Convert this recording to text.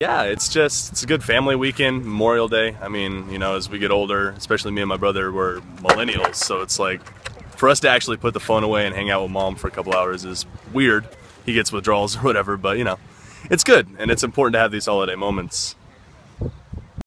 Yeah, it's just it's a good family weekend, Memorial Day. I mean, you know, as we get older, especially me and my brother, we're millennials, so it's like for us to actually put the phone away and hang out with mom for a couple hours is weird. He gets withdrawals or whatever, but you know, it's good and it's important to have these holiday moments.